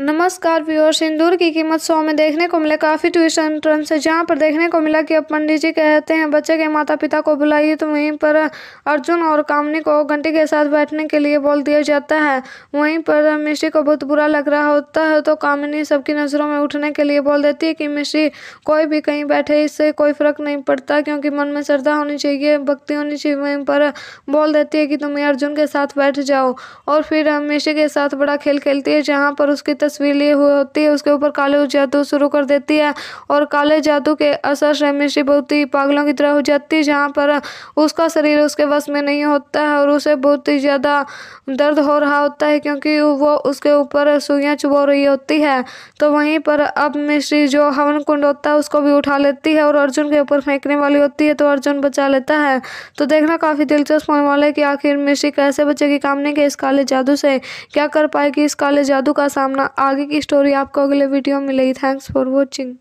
नमस्कार व्यूअर सिंदूर की कीमत सौ में देखने को मिले काफ़ी ट्विस्ट एंड टर्न से जहाँ पर देखने को मिला कि अब पंडित जी कहते हैं, बच्चे के माता पिता को बुलाइए तो वहीं पर अर्जुन और कामनी को घंटी के साथ बैठने के लिए बोल दिया जाता है। वहीं पर मिश्री को बहुत बुरा लग रहा होता है तो कामिनी सबकी नज़रों में उठने के लिए बोल देती है कि मिश्री कोई भी कहीं बैठे, इससे कोई फ़र्क नहीं पड़ता, क्योंकि मन में श्रद्धा होनी चाहिए, भक्ति होनी चाहिए। वहीं पर बोल देती है कि तुम्हें अर्जुन के साथ बैठ जाओ। और फिर मिश्री के साथ बड़ा खेल खेलती है, जहाँ पर उसकी तस्वीर लिए हुए होती है, उसके ऊपर काले जादू शुरू कर देती है और काले जादू के असर से मिश्री बहुत ही पागलों की तरह हो जाती है, जहाँ पर उसका शरीर उसके वश में नहीं होता है और उसे बहुत ही ज़्यादा दर्द हो रहा होता है क्योंकि वो उसके ऊपर सुइयाँ चुबो रही होती है। तो वहीं पर अब मिश्री जो हवन कुंड होता है, उसको भी उठा लेती है और अर्जुन के ऊपर फेंकने वाली होती है तो अर्जुन बचा लेता है। तो देखना काफ़ी दिलचस्प होने वाला है कि आखिर मिश्री कैसे बचेगी कामने के इस काले जादू से। क्या कर पाएगी इस काले जादू का सामना आगे की स्टोरी आपको अगले वीडियो में मिलेगी. Thanks for watching